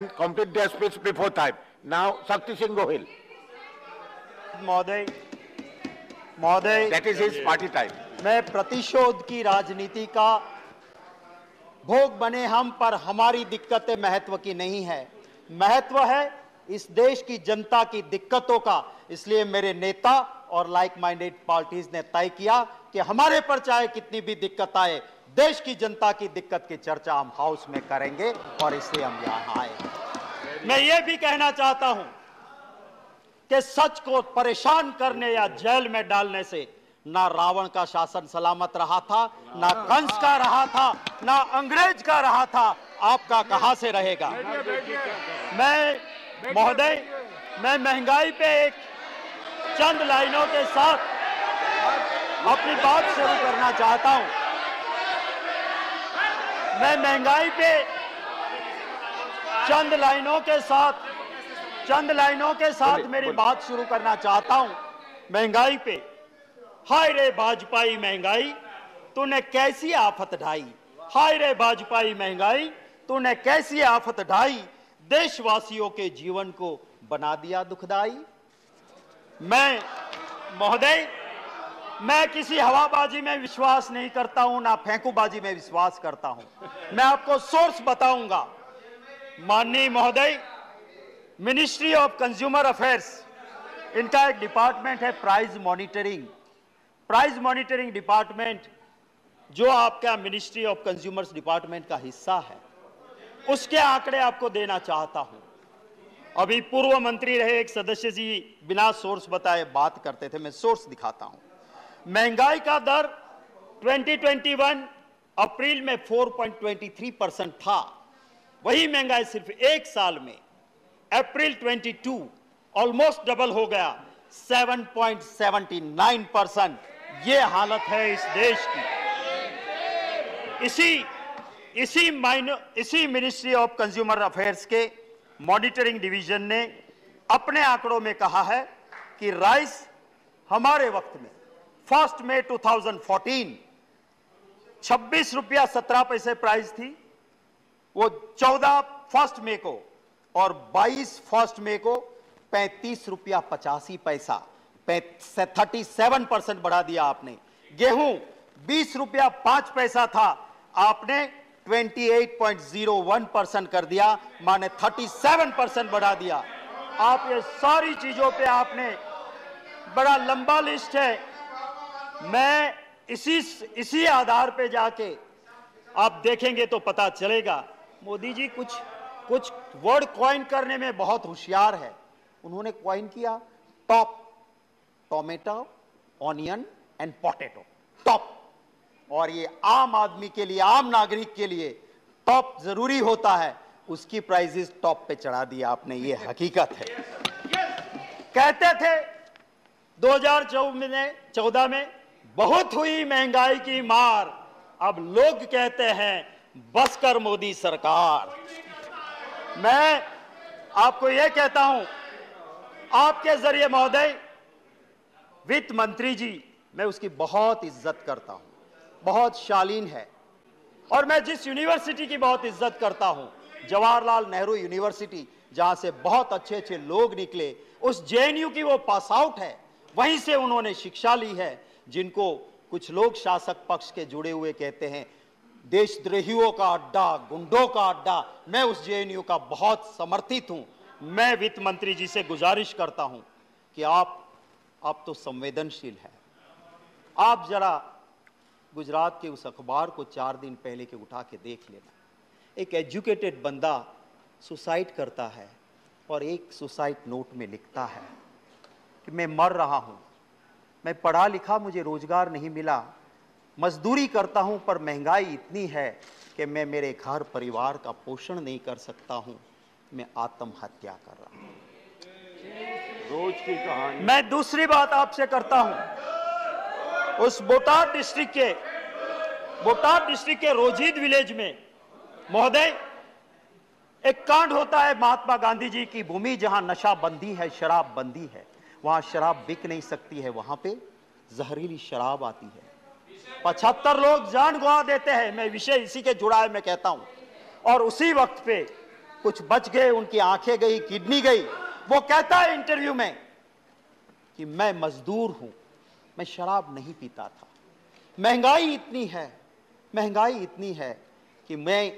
complete their speech before time. Now, Shakti Singh Gohil. महोदय महोदय That is his party time. मैं प्रतिशोध की राजनीति का भोग बने हम पर हमारी दिक्कतें महत्व की नहीं है महत्व है इस देश की जनता की दिक्कतों का इसलिए मेरे नेता और लाइक माइंडेड पार्टीज़ ने तय किया कि हमारे पर चाहे कितनी भी दिक्कत आए देश की जनता की दिक्कत की चर्चा हम हाउस में करेंगे और इसलिए हम यहाँ आए मैं ये भी कहना चाहता हूँ कि सच को परेशान करने या जेल में डालने से ना रावण का शासन सलामत रहा था, ना कंस का रहा था, ना अंग्रेज़ का रहा था। आपका कहाँ से रहेगा? मैं महोदय, मैं महँगाई पे एक चंद लाइनों के साथ अपनी बात शुरू करना चाहता हूँ। मैं महँगाई पे चंद लाइनों के साथ चंद लाइनों के साथ मेरी। बात शुरू करना चाहता हूँ। महँगाई पे। हाय रे भाजपाई महँगाई तूने कैसी आफत ढाई? हाय रे भाजपाई महँगाई तूने कैसी आफत ढाई? देशवासियों के जीवन को बना दिया दुखदाई। मैं महोदय मैं किसी हवाबाजी में विश्वास नहीं करता हूँ, ना फेंकूबाजी में विश्वास करता हूँ। मैं आपको सोर्स बताऊँगा। माननीय महोदय मिनिस्ट्री ऑफ़ कंज्यूमर अफेयर्स इनका एक डिपार्टमेंट है price monitoring price monitoring department जो आपका मिनिस्ट्री ऑफ़ कंज्यूमर्स डिपार्टमेंट का हिस्सा है, उसके आंकड़े आपको देना चाहता हूँ। अभी पूर्व मंत्री रहे एक सदस्य जी, बिना सोर्स बताए बात करते थे, मैं सोर्स दिखाता हूँ। महँगाई का दर 2021 अप्रैल में 4.23 परसेंट था। वही महँगाई सिर्फ़ एक साल में अप्रैल 22 ऑलमोस्ट डबल हो गया 7.79 परसेंट। ये हालत है इस देश की। इसी इसी माइनो इसी मिनिस्ट्री ऑफ़ कंज्यूमर अफेयर्स के मॉनिटरिंग डिवीज़न ने अपने आंकड़ों में कहा है कि राइस हमारे वक्त में फ़र्स्ट में 2014 26 रुपया 17 पैसे प्राइस थी। वो 14 फ़र्स्ट में को और 22 फ़र्स्ट में को 35 रुपया पचासी पैसा थर्टी सेवन परसेंट बढ़ा दिया आपने। गेहूँ 20 रुपया पाँच पैसा था। आपने 28.01 परसेंट कर दिया, माने 37 परसेंट बढ़ा दिया। आप ये सारी चीज़ों पे आपने बड़ा लंबा लिस्ट है। मैं इसी इसी आधार पे जाके आप देखेंगे तो पता चलेगा। मोदी जी कुछ कुछ वर्ड कॉइन करने में बहुत होशियार है। उन्होंने कॉइन किया top tomato onion and potato top और ये आम आदमी के लिए आम नागरिक के लिए टॉप ज़रूरी होता है। उसकी प्राइजेस टॉप पे चढ़ा दिया आपने ये हकीकत है। कहते थे 2014 में 14 में बहुत हुई महँगाई की मार। अब लोग कहते हैं बस कर मोदी सरकार। मैं आपको यह कहता हूँ, आपके ज़रिए महोदय, वित्त मंत्री जी, मैं उसकी बहुत इज़्ज़त करता हूँ। बहुत शालीन है। और मैं जिस यूनिवर्सिटी की बहुत इज़्ज़त करता हूँ, जवाहरलाल नेहरू यूनिवर्सिटी, जहाँ से बहुत अच्छे अच्छे लोग निकले, उस जेएनयू की वो पास आउट है, वहीं से उन्होंने शिक्षा ली है जिनको कुछ लोग शासक पक्ष के जुड़े हुए कहते हैं, देशद्रोहियों का अड्डा, गुंडों का अड्डा, मैं उस जेएनयू का बहुत समर्थित हूँ। मैं वित्त मंत्री जी से गुजारिश करता हूँ कि आप आप तो संवेदनशील है। आप जरा गुजरात के उस अखबार को चार दिन पहले के उठा के देख लेना। एक एजुकेटेड बंदा सुसाइड करता है और एक सुसाइड नोट में लिखता है कि मैं मर रहा हूँ। मैं पढ़ा लिखा मुझे रोज़गार नहीं मिला। मजदूरी करता हूँ पर महँगाई इतनी है कि मैं मेरे घर परिवार का पोषण नहीं कर सकता हूँ। मैं आत्महत्या कर रहा हूँ। रोज की कहानी। मैं दूसरी बात आपसे करता हूँ। उस बोटाद डिस्ट्रिक्ट के बोटाद डिस्ट्रिक्ट के रोजीद विलेज में महोदय एक कांड होता है महात्मा गांधी जी की भूमि जहाँ नशा बंदी है शराब बंदी है। वहाँ शराब बिक नहीं सकती है, वहाँ पे जहरीली शराब आती है। पचहत्तर लोग जान गवा देते हैं, मैं विषय इसी के जुड़ाए में कहता हूँ। और उसी वक्त पे कुछ बच गए, उनकी आँखें गई, किडनी गई। वो कहता है इंटरव्यू में कि मैं मजदूर हूँ, मैं शराब नहीं पीता था। महँगाई इतनी है, महँगाई इतनी है कि मैं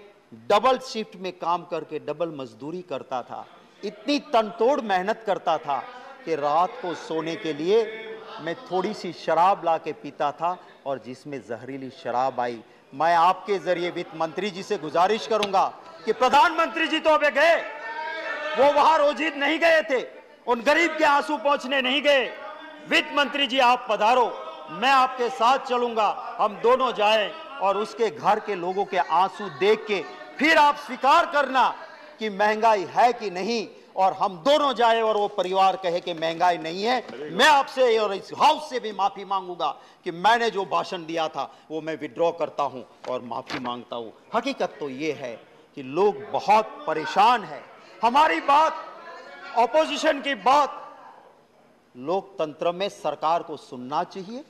डबल शिफ्ट में काम करके डबल मजदूरी करता था, इतनी तनतोड़ मेहनत करता था कि रात को सोने के लिए मैं थोड़ी सी शराब ला के पीता था और जिसमें जहरीली शराब आई। मैं आपके ज़रिए वित्त मंत्री जी से गुजारिश करूँगा कि प्रधानमंत्री जी तो अबे गए। वो वहाँ रोजित नहीं गए थे। उन गरीब के आँसू पहुँचने नहीं गए। वित्त मंत्री जी आप पधारो। मैं आपके साथ चलूँगा। हम दोनों जाए और उसके घर के लोगों के आँसू देख के फिर आप स्वीकार करना कि महँगाई है कि नहीं। और हम दोनों जाए और वो परिवार कहे कि महँगाई नहीं है। मैं आपसे और इस हाउस से भी माफ़ी मांगूँगा कि मैंने जो भाषण दिया था, वो मैं विड्रॉ करता हूँ और माफ़ी माँगता हूँ। हकीकत तो ये है कि लोग बहुत परेशान हैं। हमारी बात ऑपोजिशन की बात, लोकतंत्र में सरकार को सुनना चाहिए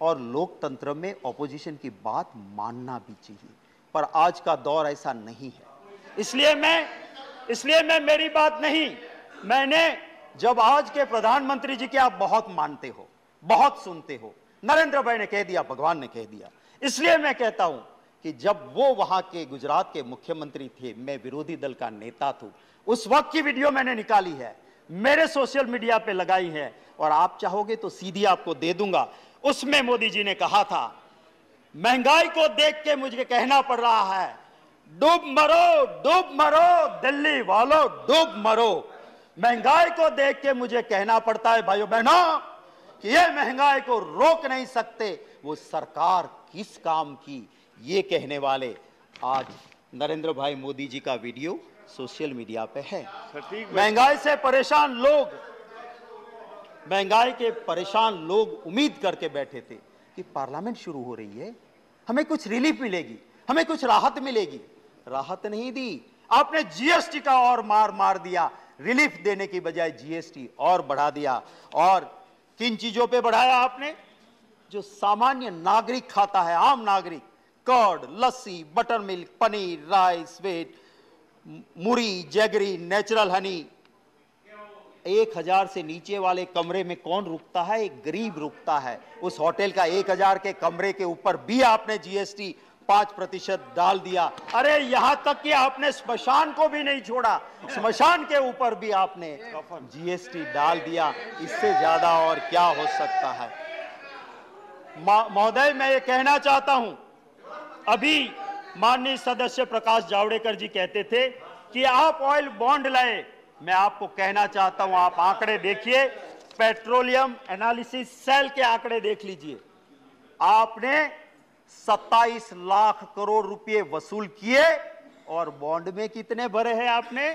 और लोकतंत्र में ऑपोजिशन की बात मानना भी चाहिए। पर आज का दौर ऐसा नहीं है। इसलिए मैं इसलिए मैं मेरी बात नहीं, मैंने जब आज के प्रधानमंत्री जी के आप बहुत मानते हो, बहुत सुनते हो, नरेंद्र भाई ने कह दिया, भगवान ने कह दिया। इसलिए मैं कहता हूँ कि जब वो वहाँ के गुजरात के मुख्यमंत्री थे, मैं विरोधी दल का नेता था, उस वक्त की वीडियो मैंने निकाली है, मेरे सोशल मीडिया पे लगाई है, और आप चाहोगे तो सीधी आपको दे दूँगा। उसमें मोदी जी ने कहा था, महँगाई को देख के मुझे कहना पड़ रहा है डूब मरो डूब मरो दिल्ली वालों डूब मरो। महँगाई को देख के मुझे कहना पड़ता है भाइयों बहनों कि ये महँगाई को रोक नहीं सकते। वो सरकार किस काम की ये कहने वाले। आज नरेंद्र भाई मोदी जी का वीडियो सोशल मीडिया पे है। महँगाई से परेशान लोग महँगाई के परेशान लोग उम्मीद करके बैठे थे कि पार्लियामेंट शुरू हो रही है। हमें कुछ रिलीफ मिलेगी हमें कुछ राहत मिलेगी। राहत नहीं दी। आपने जीएसटी का और मार मार दिया। रिलीफ देने की बजाय जीएसटी और बढ़ा दिया। और किन चीज़ों पे बढ़ाया आपने? जो सामान्य नागरिक खाता है, आम नागरिक। Curd, lassi butter milk paneer, rice, wheat, muri, jaggery, natural honey. एक हज़ार से नीचे वाले कमरे में कौन रुकता है? एक गरीब रुकता है। उस होटल का एक हज़ार के कमरे के ऊपर भी आपने जीएसटी पाँच प्रतिशत डाल दिया। अरे, यहाँ तक कि आपने स्मशान को भी नहीं छोड़ा। स्मशान के ऊपर भी आपने जीएसटी डाल दिया। इससे ज़्यादा और क्या हो सकता है? महोदय, मैं ये कहना चाहता हूँ, अभी माननीय सदस्य प्रकाश जावड़ेकर जी कहते थे कि आप ऑयल बॉन्ड लाए। मैं आपको कहना चाहता हूँ, आप आंकड़े देखिए पेट्रोलियम एनालिसिस सेल के आंकड़े देख लीजिए। आपने 27 लाख करोड़ रुपए वसूल किए और बॉन्ड में कितने भरे हैं आपने?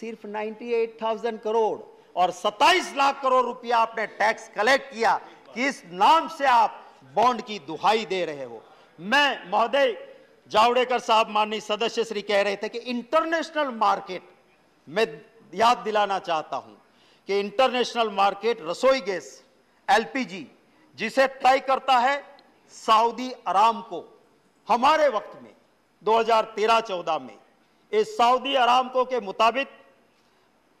सिर्फ़ 98,000 करोड़। और 27 लाख करोड़ रुपया आपने टैक्स कलेक्ट किया। किस नाम से आप बॉन्ड की दुहाई दे रहे हो? मैं महोदय जावड़ेकर साहब माननीय सदस्य श्री कह रहे थे कि इंटरनेशनल मार्केट में याद दिलाना चाहता हूँ कि इंटरनेशनल मार्केट रसोई गैस एलपीजी जिसे तय करता है सऊदी आराम को हमारे वक्त में 2013-14 में, इस सऊदी आरामको के मुताबिक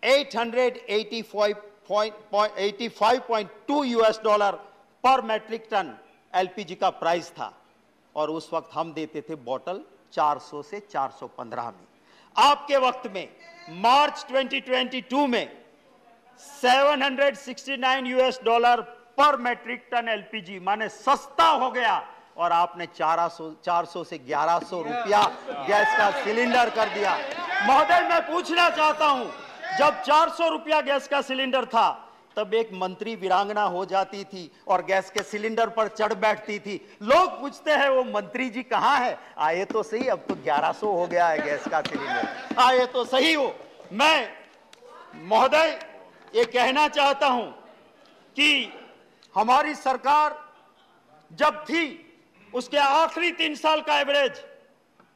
885.2 यूएस डॉलर पर मैट्रिक टन एलपीजी का प्राइस था। और उस वक्त हम देते थे बॉटल 400 से 415 में। आपके वक्त में, मार्च 2022 में 769 यूएस डॉलर पर मैट्रिक टन एलपीजी माने सस्ता हो गया। और आपने 400 400 से 1100 रुपया गैस का सिलेंडर कर दिया। महोदय मैं पूछना चाहता हूँ जब 400 रुपया गैस का सिलेंडर था तब एक मंत्री वीरांगना हो जाती थी और गैस के सिलेंडर पर चढ़ बैठती थी। लोग पूछते हैं वो मंत्री जी कहाँ है? आए तो सही अब तो 1100 हो गया है गैस का सिलेंडर। आए तो सही हो। मैं महोदय ये कहना चाहता हूँ कि हमारी सरकार जब थी, उसके आखिरी तीन साल का एवरेज।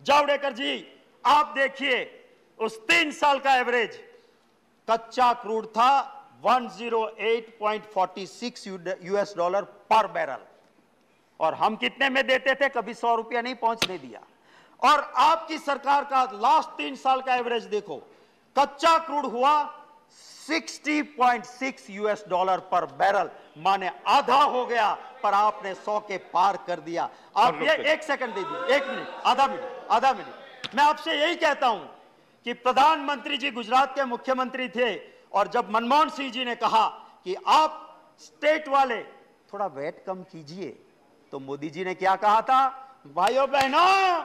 जावड़ेकर जी, आप देखिए, उस तीन साल का एवरेज। कच्चा क्रूड था 108.46 यूएस डॉलर पर बैरल। और हम कितने में देते थे? कभी सौ रुपया नहीं पहुँचने दिया। और आपकी सरकार का लास्ट तीन साल का एवरेज देखो, कच्चा क्रूड हुआ 60.6 यूएस डॉलर पर बैरल। माने आधा हो गया पर आपने 100 के पार कर दिया। आप ये एक सेकंड दे दीजिए एक मिनट आधा मिनट आधा मिनट। मैं आपसे यही कहता हूँ कि प्रधानमंत्री जी गुजरात के मुख्यमंत्री थे और जब मनमोहन सिंह जी ने कहा कि आप स्टेट वाले थोड़ा वेट कम कीजिए तो मोदी जी ने क्या कहा था? भाइयों बहनों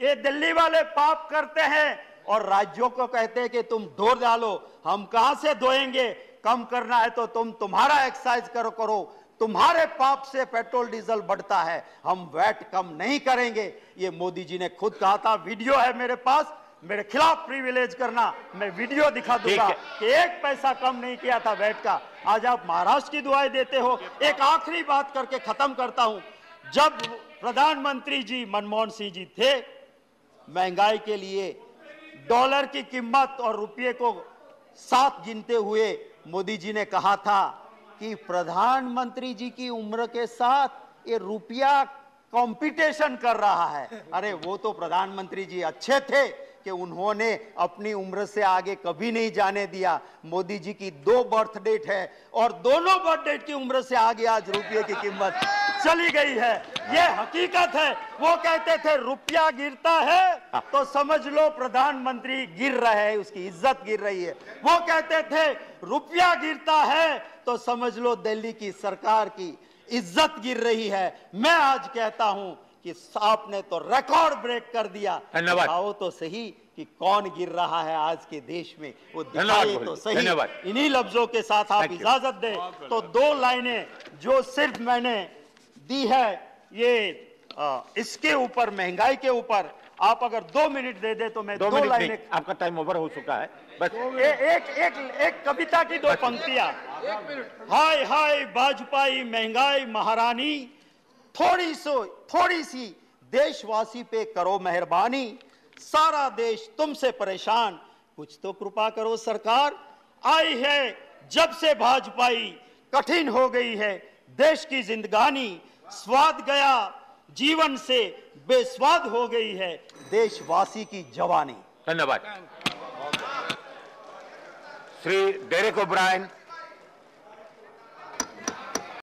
ये दिल्ली वाले पाप करते हैं और राज्यों को कहते हैं कि तुम धो डालो हम कहाँ से धोएँगे? कम करना है तो तुम तुम्हारा एक्सरसाइज करो करो। तुम्हारे पाप से पेट्रोल डीजल बढ़ता है हम वैट कम नहीं करेंगे। ये मोदी जी ने खुद कहा था वीडियो है मेरे पास मेरे खिलाफ प्रिविलेज करना मैं वीडियो दिखा दूँगा। कि एक पैसा कम नहीं किया था वैट का। आज आप महाराष्ट्र की दुआएँ देते हो। एक आखिरी बात करके खत्म करता हूँ। जब प्रधानमंत्री जी मनमोहन सिंह जी थे महँगाई के लिए डॉलर की कीमत और रुपये को साथ गिनते हुए मोदी जी ने कहा था कि प्रधानमंत्री जी की उम्र के साथ ये रुपया कंपटीशन कर रहा है। अरे, वो तो प्रधानमंत्री जी अच्छे थे कि उन्होंने अपनी उम्र से आगे कभी नहीं जाने दिया। मोदी जी की दो बर्थडेट है और दोनों बर्थडेट की उम्र से आगे आज रुपये की कीमत चली गई है। ये हकीकत है। वो कहते थे रुपया गिरता है तो समझ लो प्रधानमंत्री गिर रहे हैं उसकी इज़्ज़त गिर रही है। वो कहते थे रुपया गिरता है तो समझ लो दिल्ली की सरकार की इज़्ज़त गिर रही है। मैं आज कहता हूँ कि आपने तो रिकॉर्ड ब्रेक कर दिया। धन्यवाद। दिखाओ तो सही कि कौन गिर रहा है आज के देश में। वो दिखाए तो सही। इन्हीं लफ्जों के साथ आप इजाज़त दें। तो दो लाइनें जो सिर्फ़ मैंने दी है ये आ, इसके ऊपर महँगाई के ऊपर आप अगर दो मिनट दे दे तो मैं दो दो, मिनट लाइनें नहीं, आपका टाइम ओवर हो चुका है। बस ए, एक एक एक कविता की दो पंक्तियाँ। हाय हाय भाजपाई महँगाई महारानी थोड़ी सो थोड़ी सी देशवासी पे करो मेहरबानी सारा देश तुमसे परेशान। कुछ तो कृपा करो सरकार आई है जब से भाजपाई कठिन हो गई है देश की जिंदगानी। स्वाद गया, जीवन से बेस्वाद हो गई है देशवासी की जवानी। धन्यवाद। Shri Derek O'Brien